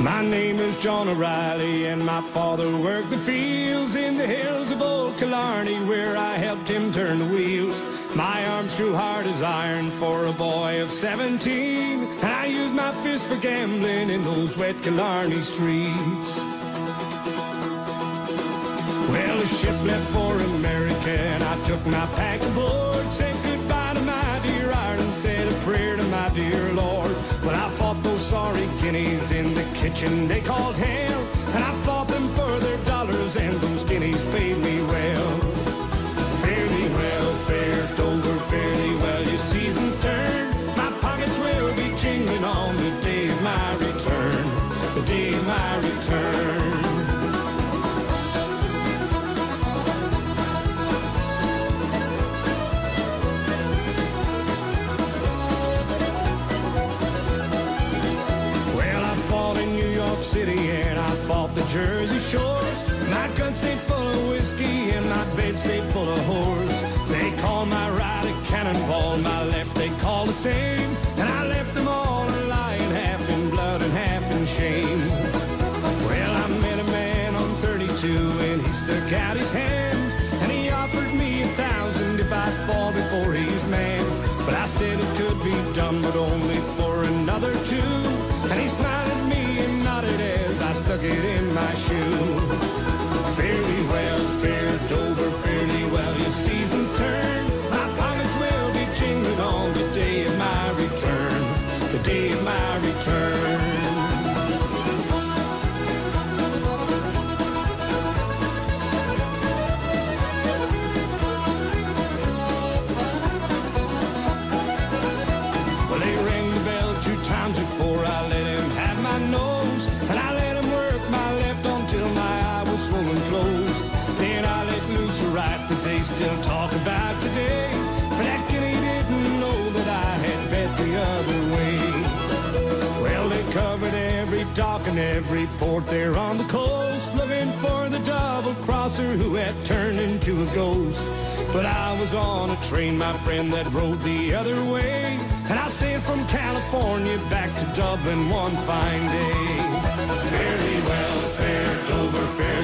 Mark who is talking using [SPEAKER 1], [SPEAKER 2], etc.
[SPEAKER 1] My name is John O'Reilly, and my father worked the fields in the hills of old Killarney, where I helped him turn the wheels. My arms grew hard as iron for a boy of 17, and I used my fists for gambling in those wet Killarney streets. Well, the ship left for America, and I took my pack aboard, kitchen they called hell, and I fought York City and I fought the Jersey shores. My guns stayed full of whiskey and my bed stayed full of whores. They call my right a cannonball, my left they call the same. And I left them all lying half in blood and half in shame. Well, I met a man on 32 and he stuck out his hand. About today. For that guinea didn't know that I had bet the other way. Well, they covered every dock and every port there on the coast, looking for the double crosser who had turned into a ghost. But I was on a train, my friend, that rode the other way. And I sailed from California back to Dublin one fine day. Fairly well, fared over fairly well, you see.